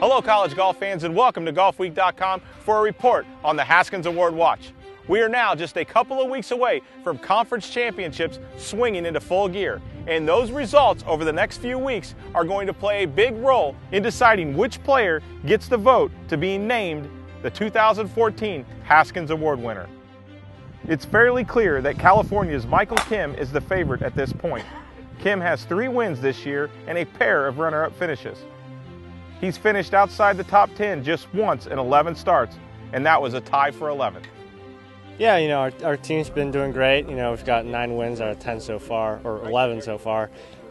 Hello, college golf fans, and welcome to GolfWeek.com for a report on the Haskins Award Watch. We are now just a couple of weeks away from conference championships swinging into full gear, and those results over the next few weeks are going to play a big role in deciding which player gets the vote to be named the 2014 Haskins Award winner. It's fairly clear that California's Michael Kim is the favorite at this point. Kim has three wins this year and a pair of runner up finishes. He's finished outside the top 10 just once in 11 starts, and that was a tie for 11th. Yeah, you know, our, our team's been doing great. You know, we've got nine wins out of 10 so far, or 11 so far.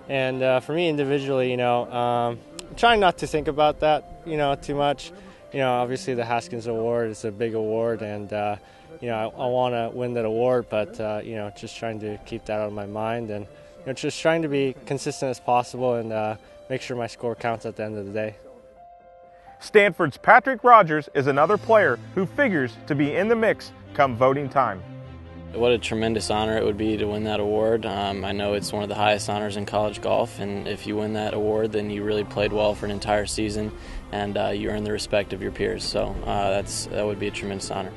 And uh, for me individually, you know, um, trying not to think about that, you know, too much. You know, obviously the Haskins Award is a big award, and, uh, you know, I, I want to win that award, but, uh, you know, just trying to keep that out of my mind and, you know, just trying to be consistent as possible and uh, make sure my score counts at the end of the day. Stanford's Patrick Rodgers is another player who figures to be in the mix come voting time. What a tremendous honor it would be to win that award. Um, I know it's one of the highest honors in college golf, and if you win that award, then you really played well for an entire season, and uh, you earn the respect of your peers. So uh, that's that would be a tremendous honor.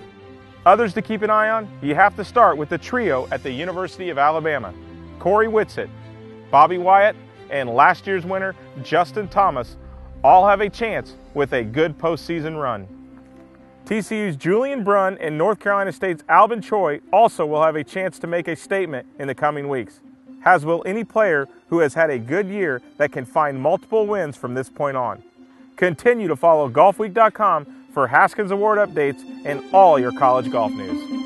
Others to keep an eye on, you have to start with the trio at the University of Alabama Cory Whitsett, Bobby Wyatt, and last year's winner, Justin Thomas, all have a chance with a good postseason run. TCU's Julien Brun and North Carolina State's Alvin Choi also will have a chance to make a statement in the coming weeks, as will any player who has had a good year that can find multiple wins from this point on. Continue to follow GolfWeek.com for Haskins Award updates and all your college golf news.